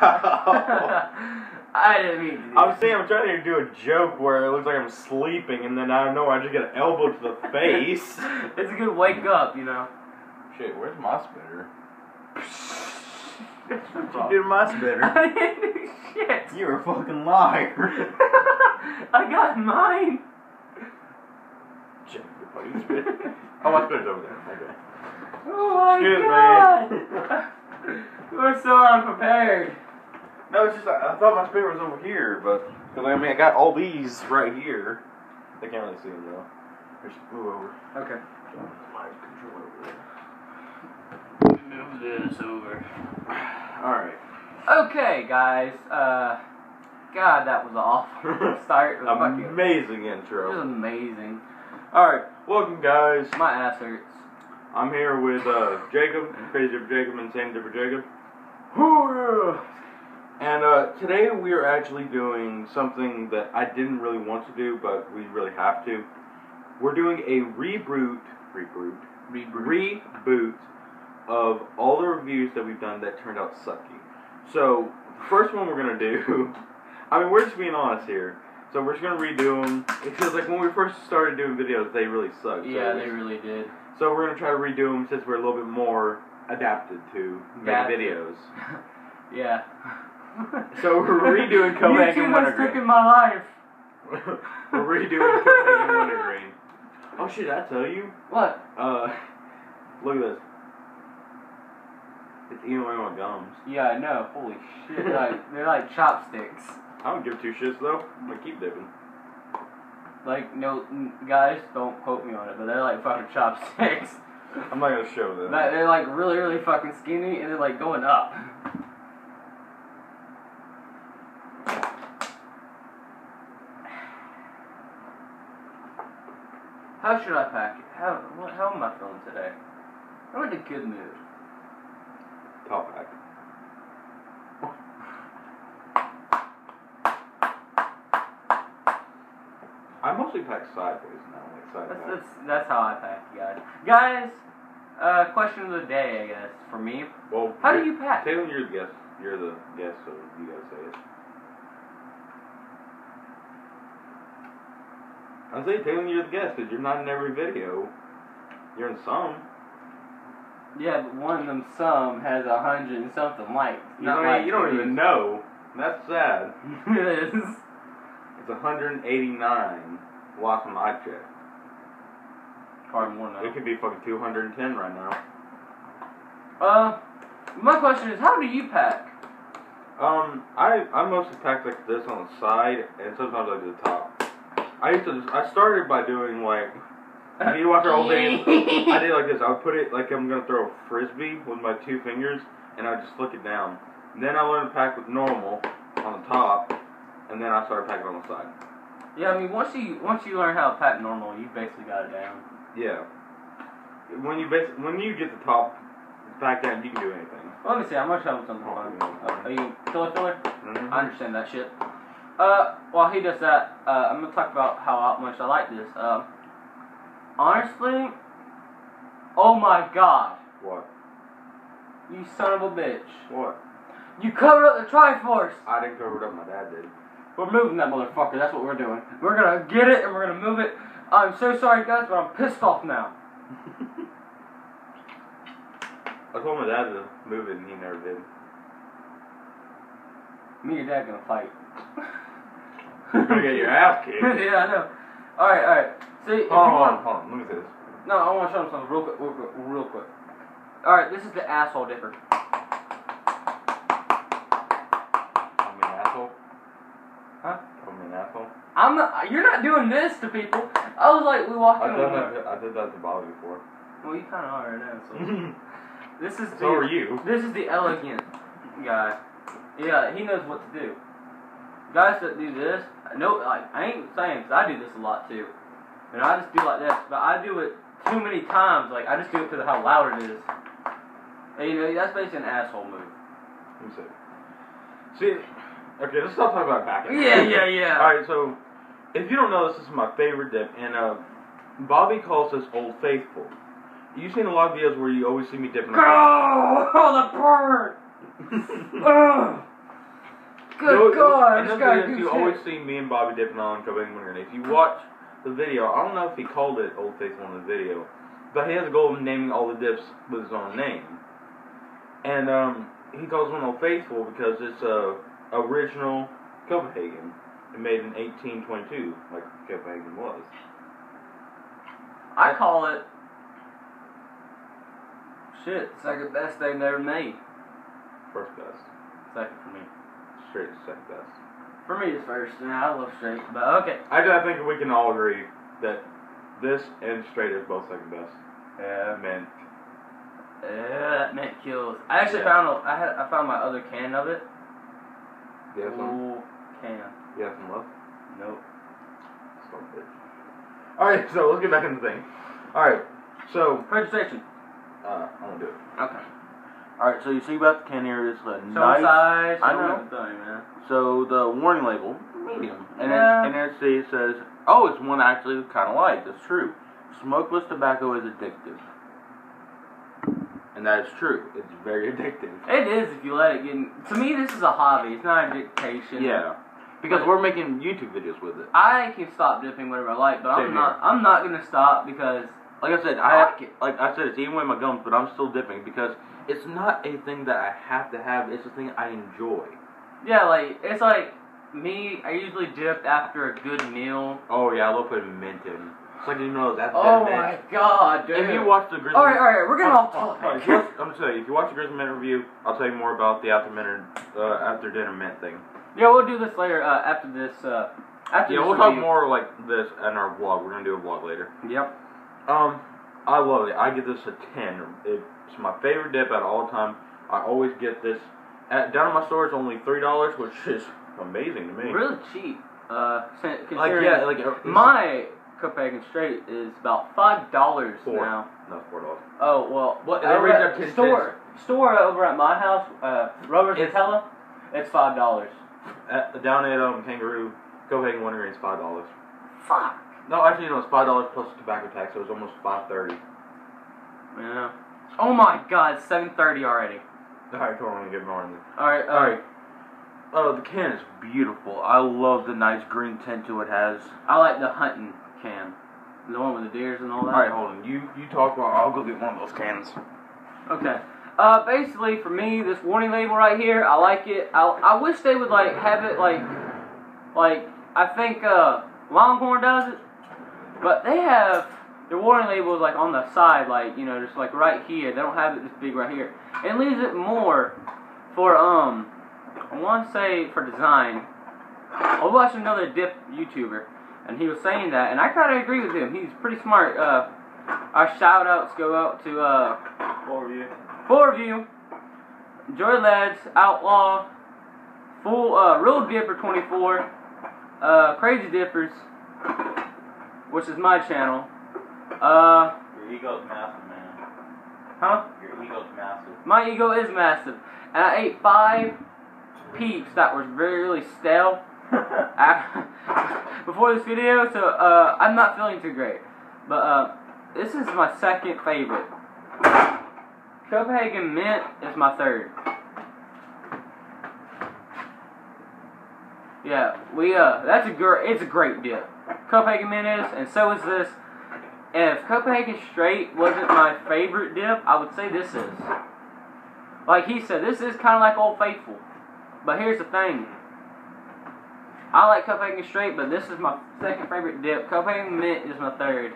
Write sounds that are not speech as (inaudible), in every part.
(laughs) I didn't mean to. I'm saying I'm trying to do a joke where it looks like I'm sleeping, and then I don't know I just get an elbow to the (laughs) face. It's a good wake up, you know. Shit, where's my spitter? What you do to my spitter? I didn't do shit. You're a fucking liar. (laughs) I got mine. Check the fucking spit. Oh, my spitter's over there. Okay. Oh my Excuse god. We're so unprepared. No, it's just I, I thought my spitter was over here, but because I mean I got all these right here. They can't really see them though. Just move over. Okay. My controller over Move this over. All right. Okay, guys. Uh, God, that was awful. (laughs) Start. It was fucking. Amazing intro. It was amazing. All right, welcome guys. My ass hurts. I'm here with uh, Jacob, Crazy for Jacob, and Same for Jacob. And uh, today we are actually doing something that I didn't really want to do, but we really have to. We're doing a reboot, reboot, Reboot. reboot of all the reviews that we've done that turned out sucky. So the first one we're gonna do. (laughs) I mean, we're just being honest here. So we're just gonna redo them because, like, when we first started doing videos, they really sucked. Yeah, they really did. so we're gonna try to redo them since we're a little bit more adapted to videos. (laughs) yeah. (laughs) So we're redoing Copenhagen YouTube has Wintergreen. taken my life. (laughs) we're redoing Copenhagen Wintergreen. Oh shit! I tell you? What? Uh, look at this. It's eating away my gums. Yeah, I know. Holy shit! They're (laughs) like they're like chopsticks. I don't give two shits though. I'm gonna keep dipping. Like no, n- guys, don't quote me on it, but they're like fucking chopsticks. I'm not gonna show them. Like, they're like really, really fucking skinny, and they're like going up. How should I pack? How what, how am I feeling today? I'm in a good mood. Top back. I mostly pack sideways now, like side That's pack. that's, that's how I pack, guys. Guys, uh, question of the day, I guess, for me. Well, How do you pack? Taylor, you're the guest. You're the guest, so you gotta say it. I say Taylor, you're the guest because you're not in every video. You're in some. Yeah, but one of them some has a hundred and something likes. You Not don't, like you don't even know. That's sad. (laughs) it is. It's 189 last time I checked. Probably more now. It could be fucking 210 right now. Uh, my question is, how do you pack? Um, I I mostly pack like this on the side and sometimes I do the top. I used to. I started by doing like. If you watch our old (laughs) videos, I did like this. I would put it like I'm gonna throw a frisbee with my two fingers, and I would just flick it down. then I learned to pack with normal on the top, and then I started packing on the side. Yeah, I mean, once you once you learn how to pack normal, you basically got it down. Yeah. When you bas- when you get the top packed down, you can do anything. Well, let me see. I'm gonna show him something fun. Are you filler filler? Mhm. I understand that shit. Uh, while he does that, uh, I'm gonna talk about how much I like this. Um, honestly, oh my god, What? you son of a bitch! What? You covered up the Triforce. I didn't cover it up. My dad did. We're moving that motherfucker. That's what we're doing. We're gonna get it and we're gonna move it. I'm so sorry, guys, but I'm pissed off now. (laughs) I told my dad to move it, and he never did. Me and your dad gonna fight. (laughs) You're gonna get your ass (laughs) kicked. yeah, I know. All right, all right. See, Hold on, hold on, hold on. Let me see this. no, I want to show them something real quick, real quick, real quick. All right, this is the asshole dipper. Call me an asshole. Huh? Call me an asshole. I'm not. You're not doing this to people. I was like, we walked in. I've done and- that. I did that to Bobby before. Well, you kind of are right now. So so (laughs) this is the. are you. This is the elegant guy. Yeah, he knows what to do. Guys that do this, no, like I ain't saying 'cause I do this a lot too, and I just do like this, but I do it too many times. Like I just do it because of how loud it is. And, you know, that's basically an asshole move. Let me see. See, okay, let's stop talking about backing. Yeah, yeah, yeah. (laughs) All right, so if you don't know, this is my favorite dip, and uh, Bobby calls this Old Faithful. You've seen a lot of videos where you always see me dipping. (laughs) Oh, the burn! (laughs) Ugh. Good You- God, in this those guy videos, can you always see me and Bobby dipping on Cobain Winter. If you watch the video, I don't know if he called it Old Faithful in the video, but he has a goal of naming all the dips with his own name. And um, he calls one Old Faithful because it's a original Copenhagen. It made in 1822, like Copenhagen was. I call it shit. Second best they've never made. First best. Second for me. Straight second best. For me, it's first. Yeah, I love straight, but okay. I, I think we can all agree that this and straight is both second best. Yeah. Man, Yeah, that mint kills. I actually Yeah. found a, I had I found my other can of it. you have some? Can. You have some left? Nope. Bitch. Alright, so let's get back into the thing. Alright, so, Registration. uh, I'm gonna do it. Okay. Alright, so you see about the can here is a Show nice. size. I show know. everything, man. So the warning label, medium. And Yeah. it's, and it says, oh, it's one I actually kind of like. That's true. Smokeless tobacco is addictive. And that is true. It's very (laughs) addictive. It is if you let it get. In, to me, this is a hobby. It's not a dictation. Yeah. Because we're making YouTube videos with it. I can stop dipping whenever I like, but Same I'm not. I'm not gonna stop because Like I said, I I like it. like I said, it's eating away my gums, but I'm still dipping because it's not a thing that I have to have. It's a thing I enjoy. yeah, like it's like me. I usually dip after a good meal. Oh yeah, I love putting mint in. It's like you know that. Oh my god, dude! If you watch the Grizzly, all right, all right, we're getting off topic. I'm tell you, if you watch the Grizzly Mint review, I'll tell you more about the after dinner, uh, after dinner mint thing. Yeah, we'll do this later. Uh, after this. Uh, after Yeah, this we'll talk more like this in our vlog. We're gonna do a vlog later. Yep. Um, I love it. I give this a ten. It's my favorite dip out of all time. I always get this. At, down at my store, it's only three dollars, which is amazing to me. Really cheap. Uh, Like yeah, like uh, my Copenhagen Straight is about five dollars Four. now. no four dollars. Oh well, What, raised at the 10 store store over at my house, uh, Rover's It's- Nutella, it's five dollars. At, down at um Kangaroo, Copenhagen Winter is five dollars. Fuck. No, actually, no, it's five dollars plus tobacco tax, so it's almost five thirty. Yeah. Oh my God, seven thirty already. All right, come on, get more in there. All right. Uh, All right. Oh, the can is beautiful. I love the nice green tint to it has. I like the hunting can, the one with the deers and all that. All right, hold on. You you talk while I'll go get one of those cans. Okay. Uh, basically, for me, this warning label right here, I like it. I, I wish they would like have it like, like I think uh, Longhorn does it, but they have the warning label is like on the side, like you know, just like right here. They don't have it this big right here. It leaves it more for um, I want to say for design. I watched another dip YouTuber, and he was saying that, and I kind of agree with him. He's pretty smart. Uh, our shout outs go out to uh. Four of you. Joy Lads, Outlaw, Full uh, Real Dipper 24, uh, Crazy Dippers, which is my channel. Uh, Your ego's massive, man. huh? Your ego's massive. My ego is massive. And I ate five peeps that were very, really stale (laughs) (laughs) before this video, so uh, I'm not feeling too great. But uh, this is my second favorite. Copenhagen Mint is my third. Yeah, we uh, that's a great, it's a great dip. Copenhagen Mint is, and so is this. If Copenhagen Straight wasn't my favorite dip, I would say this is. Like he said, this is kind of like Old Faithful. But here's the thing. I like Copenhagen Straight, but this is my second favorite dip. Copenhagen Mint is my third,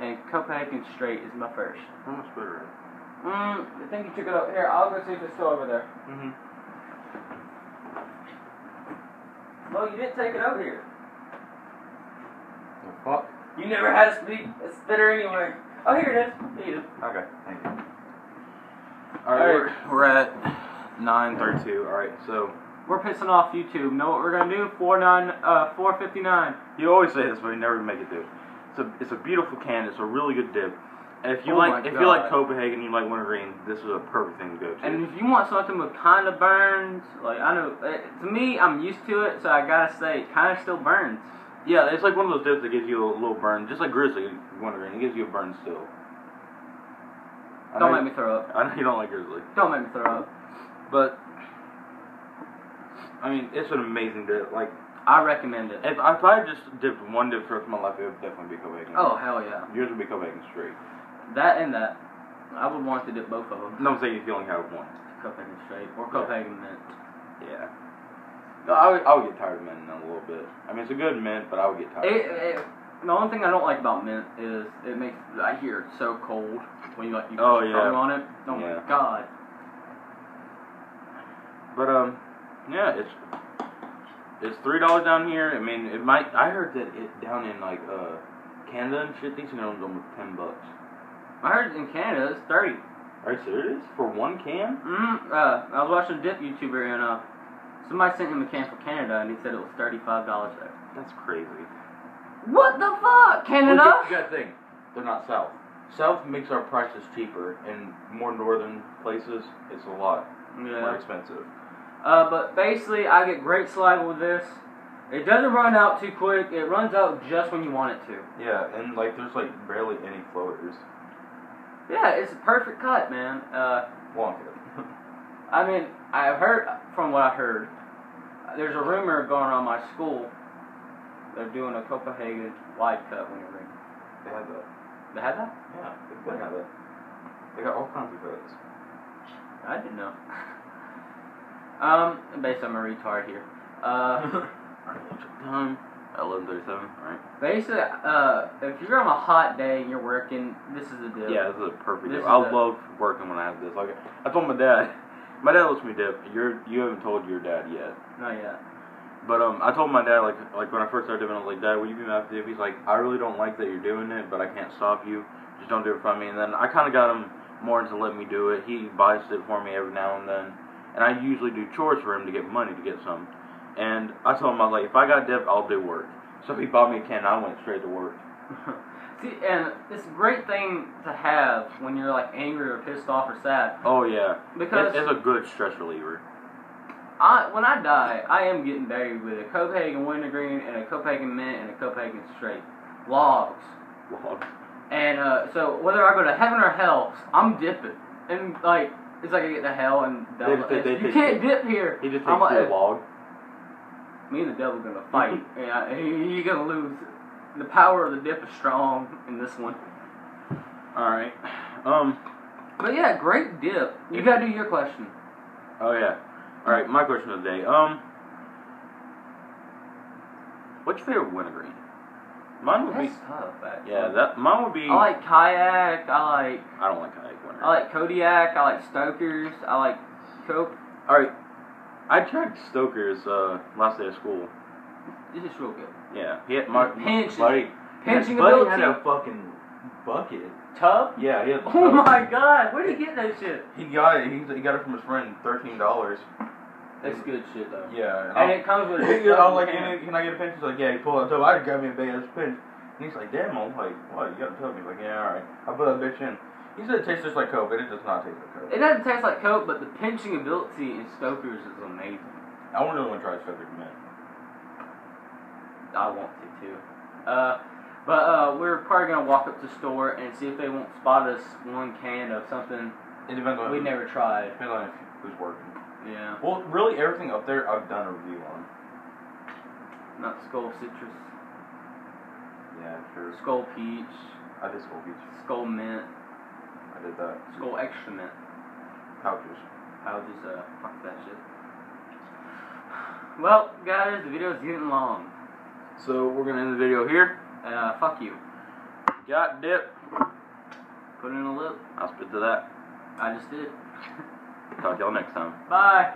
and Copenhagen Straight is my first. How much better? Mm, I think you took it over here. I'll go see if it's still over there. Mm-hmm. No, you didn't take it over here. The fuck? You never had a, speak, a spitter anyway. Oh, here it is. Here it is. Okay, thank you. All Alright, we're, we're at 932. Alright, so We're pissing off YouTube. Know what we're gonna do? Four nine, uh, four fifty nine. you always say this, but you never make it do. It's a it's a beautiful can. It's a really good dip. And if you Oh like if you like Copenhagen, you like wintergreen, this is a perfect thing to go to. And if you want something with kind of burns, like I know, uh, to me, I'm used to it, so I gotta say, it kind of still burns. Yeah, it's like one of those dips that gives you a little burn, just like grizzly wintergreen. It gives you a burn still. I Don't make you- me throw up. I know you don't like grizzly, Don't make me throw up. but I mean, it's an amazing dip. Like, I recommend it. if, if I just dipped one dip for my life, it would definitely be Copenhagen. Oh hell yeah, Yours would be Copenhagen straight. that and that. I would want to dip both of them. Don't say you only have one. Copenhagen straight or Copenhagen mint. Yeah. No, I would, I would get tired of mint in a little bit. I mean, it's a good mint, but I would get tired. It, it, the only thing I don't like about mint is it makes I hear it's so cold when you like you put Oh, your yeah. tongue on it. Oh Yeah. my god. But um, yeah, it's it's three dollars down here. I mean, it might. I heard that it down in like uh Canada and shit, these are going almost ten bucks. I heard in Canada it's thirty. Are you serious? For one can? Mm, uh, I was watching a dip YouTuber and uh, somebody sent him a can from Canada and he said it was thirty-five dollars there. That's crazy. What the fuck, Canada? Well, you got to think, they're not south. South makes our prices cheaper, and more northern places, it's a lot more expensive. Uh, but basically, I get great saliva with this. It doesn't run out too quick. It runs out just when you want it to. Yeah, and like there's like barely any floaters. Yeah, it's a perfect cut, man. Uh, Wonka. (laughs) I mean, I've heard from what I heard. There's a rumor going around my school. They're doing a Copenhagen wide cut wintergreen. they have that. They had that? Yeah, they, have that. They got all kinds of cuts. I didn't know. (laughs) um, based on my retard here. Uh, your (laughs) time? Eleven thirty-seven. Alright. basically, uh, if you're on a hot day and you're working, this is the deal. Yeah, this is a perfect This is I a- love working when I have this. Like I told my dad. My dad lets me dip. You're you haven't told your dad yet. Not yet. But um, I told my dad like like when I first started dipping, I was like, Dad, will you be my dip? He's like, I really don't like that you're doing it, but I can't stop you. Just don't do it for me. And then I kind of got him more into letting me do it. He buys it for me every now and then, and I usually do chores for him to get money to get some. And I told him I was like, if I got dip, I'll do work. So he bought me a can. and I went straight to work. (laughs) See, and it's a great thing to have when you're like angry or pissed off or sad. Oh yeah, Because it, it's a good stress reliever. I, when I die, I am getting buried with a Copenhagen wintergreen and a Copenhagen mint and a Copenhagen straight logs. Logs. And uh, so whether I go to heaven or hell, I'm dipping. And like it's like I get to hell and devil, They- they- you they can't dip here. He just I'm takes like, your log. Me and the devil gonna fight. (laughs) yeah, you're gonna lose. The power of the dip is strong in this one. All right. Um. But yeah, great dip. You gotta do your question. Oh yeah. All right. My question of the day. Um. What's your favorite wintergreen? Mine would That's be. tough. Actually. Yeah. That mine would be. I like kayak. I like I don't like kayak winter. I like Kodiak. I like Stokers. I like Cope. All right. I tried Stoker's uh, last day of school. This is real good. Yeah. He had Mark, Pinch. buddy. Pinching Buddy ability. had a fucking bucket. Tub. Yeah. He had. Oh my god, where did he get that shit? He got it. He, he got it from his friend. Thirteen dollars. That's good shit though. Yeah. And it comes with. a I was like, can. I, can I get a pinch? He's like, yeah. He pulled out a tub. I got me a big ass pinch. And he's like, damn. I'm like, what? You got a tub? He's like, yeah, all right. I put that bitch in. He said it tastes just like Coke, but it does not taste like Coke. It doesn't taste like Coke, but the pinching ability in Stokers is amazing. I wonder if I try Stoker's mint. I want to too. Uh, but uh, we're probably gonna walk up to the store and see if they won't spot us one can of something It depends on we never tried. depends on if, who's working. Yeah, Well, really, everything up there I've done a review on. not Skoal Citrus, Yeah, sure. Skoal Peach, I did Skoal Peach. Skoal Mint, I did that. Skoal Extra Mint. Pouches. I'll uh, fuck that shit. (sighs) Well, guys, the video's getting long. So we're gonna end the video here. Uh, fuck you. Got dip. Put in a lip. I'll spit to that. I just did. Talk to y'all next time. Bye.